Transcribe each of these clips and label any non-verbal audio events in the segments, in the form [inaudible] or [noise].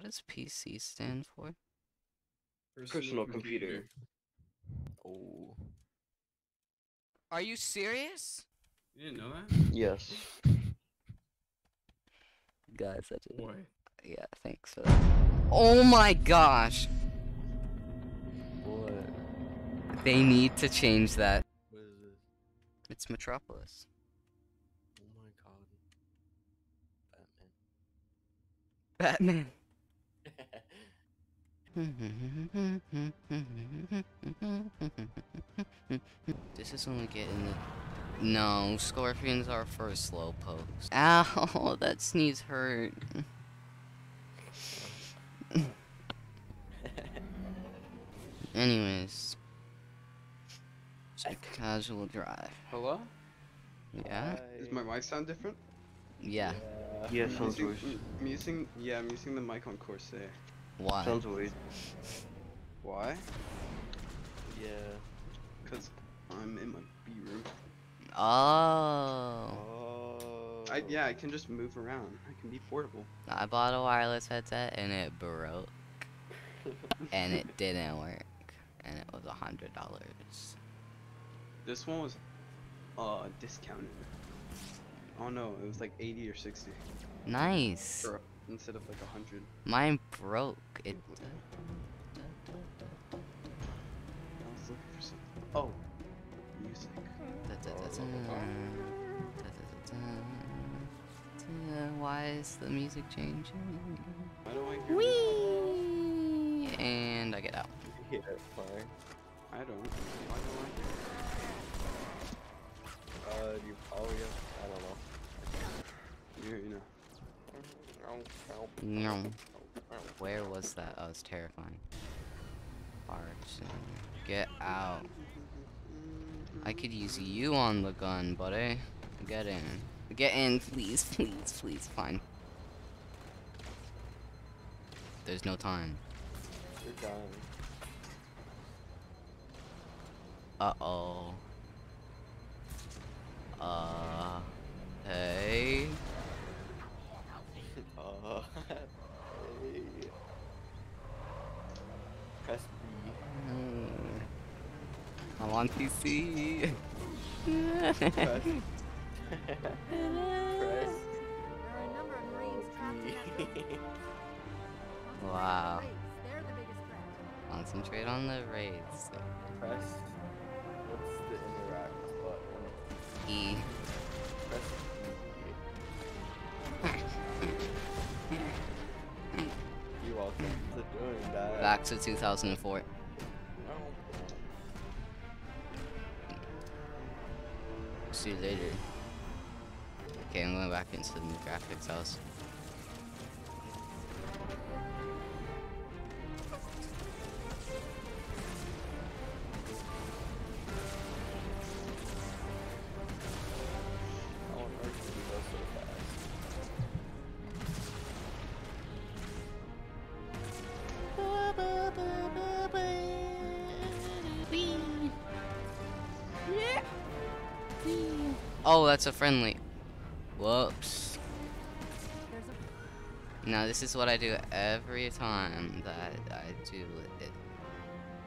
what does PC stand for? Personal computer. Oh. Are you serious? You didn't know that? Yes. Guys, that's a Boy. yeah. Thanks for that. Oh my gosh! What? They need to change that. What is this? It's Metropolis. Oh my god. Batman. [laughs] this is when we get in the. No, scorpions are for a slow post. [laughs] Ow, that sneeze hurt. [laughs] Anyways. It's a casual drive. Hello? Yeah? Does my mic sound different? Yeah. Yeah, I'm sounds using, weird. m- I'm using, yeah, I'm using the mic on Corsair. Why? Sounds weird. Why? Yeah. Because I'm in my B room. Oh. Oh. I, yeah, I can just move around. I can be portable. I bought a wireless headset and it broke. and it didn't work. And it was a hundred dollars. This one was, uh, discounted. Oh no, it was like 80 or 60. Nice. Or, instead of like a 100. Mine broke. It. I was looking for something. Oh, music. Why is the music changing? Why do I hear Whee! And I get out. Yeah, fine. I don't. Why don't I hear Uh, you probably have, I don't know. it? You, you know. No. Where was that? Oh, it's terrifying. Arson. Get out. I could use you on the gun, buddy. Get in. Get in, please, please, please. Fine. There's no time. You're dying. Uh-oh. Uh... Hey? Uh, hey. Press B. Hmm. I'm on PC. Press. Press. There are a number of Marines trapped in that building. wow. Wraiths, They're the biggest threat. Concentrate on the Wraiths. Press. What's the interact button? E. Press E. You're welcome to doing that. Back to 2004. See you later. Okay, I'm going back into the graphics house. Oh, that's a friendly. Whoops. Now this is what I do every time that I do it.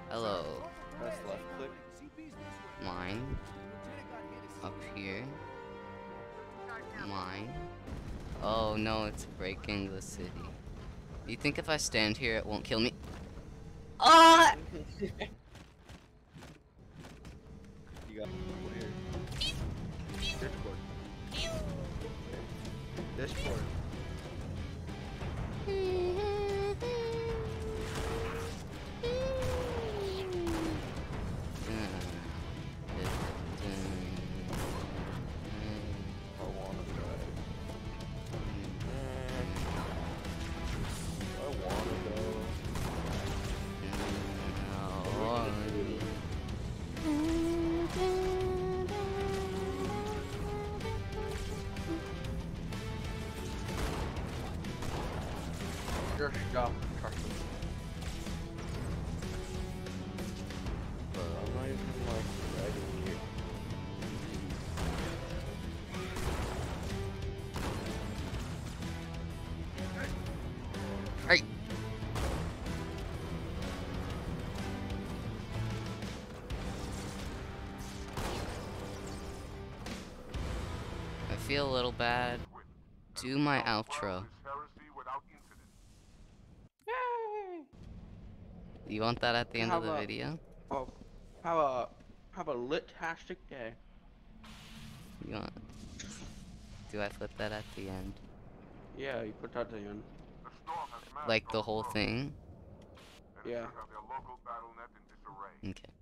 Hello. Press left click. Mine. Up here. Mine. Oh no, it's breaking the city. You think if I stand here it won't kill me? Ah! [laughs] You Discord. I'm not even like ready here. Hey! I feel a little bad. Do my outro. You want that at the end of the about- video? Oh, have a have a lit-tastic day. You want? Do I flip that at the end? Yeah, you put that at the end. Like the whole thing? Yeah. Okay.